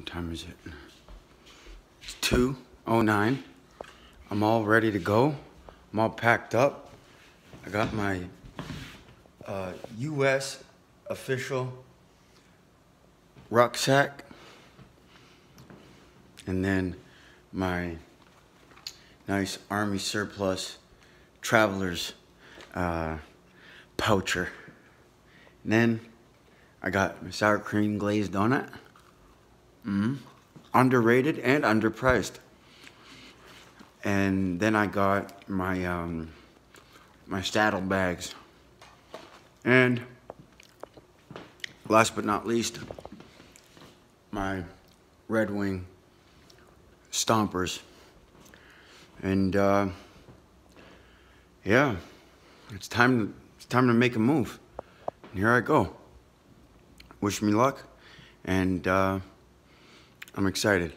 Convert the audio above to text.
What time is it? It's 2.09. I'm all ready to go. I'm all packed up. I got my uh, U.S. official rucksack. And then my nice Army surplus traveler's uh, poucher. And then I got my sour cream glazed donut. Mm-hmm. Underrated and underpriced. And then I got my um, my saddle bags. And last but not least, my Red Wing stompers. And uh, yeah, it's time to, it's time to make a move. And here I go. Wish me luck, and uh, I'm excited.